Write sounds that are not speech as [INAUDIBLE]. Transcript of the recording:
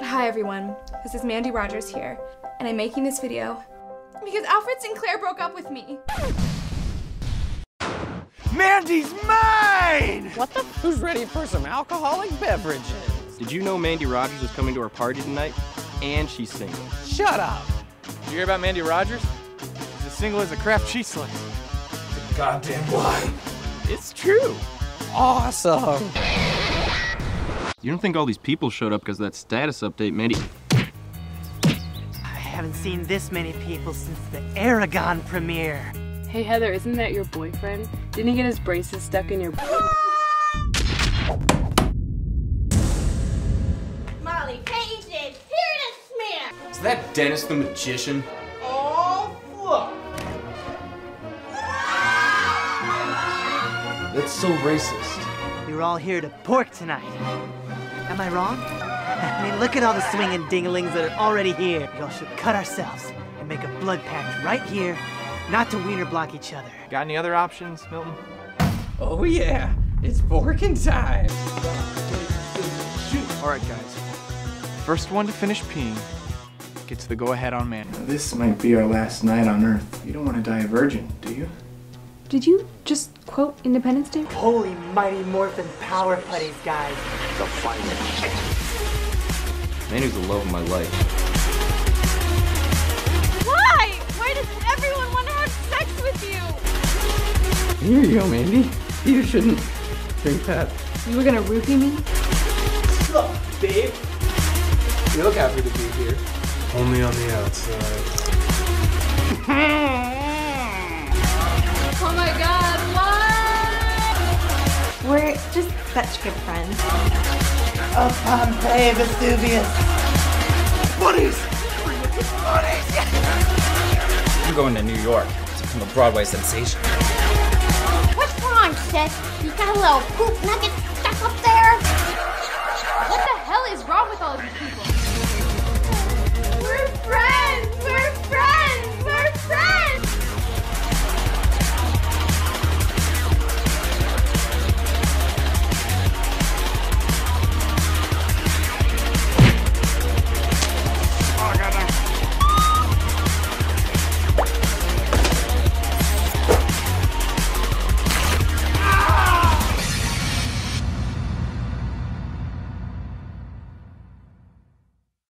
Hi everyone, this is Mandy Rogers here, and I'm making this video because Alfred Sinclair broke up with me. Mandy's mine! What the? Who's ready for some alcoholic beverages? Did you know Mandy Rogers is coming to our party tonight? And she's single. Shut up! Did you hear about Mandy Rogers? She's as single as a Kraft cheese slice. Goddamn lie. It's true. Awesome! You don't think all these people showed up because of that status update, Mandy? I haven't seen this many people since the Eragon premiere. Hey Heather, isn't that your boyfriend? Didn't he get his braces stuck in your Molly Page did. Here it is, smear. Is that Dennis the magician? Oh, fuck. That's so racist. We were all here to pork tonight. Am I wrong? [LAUGHS] I mean, look at all the swinging dinglings that are already here. We all should cut ourselves and make a blood pact right here, not to wiener block each other. Got any other options, Milton? Oh yeah, it's porking time! Alright, guys. First one to finish peeing gets the go ahead on Mandy. This might be our last night on Earth. You don't want to die a virgin, do you? Did you just quote Independence Day? Holy mighty morphin power putties, guys. The final check. Mandy's the love of my life. Why? Why does everyone want to have sex with you? Here you go, Mandy. You shouldn't drink that. You were gonna roofie me? Look, babe? You look happy to be here. Only on the outside. [LAUGHS] just such good friends. Oh, Pompeii, Vesuvius. I'm going to New York to become a Broadway sensation. What's wrong, sis? You got a little poop nugget stuck up there? What the hell is wrong with all of these people?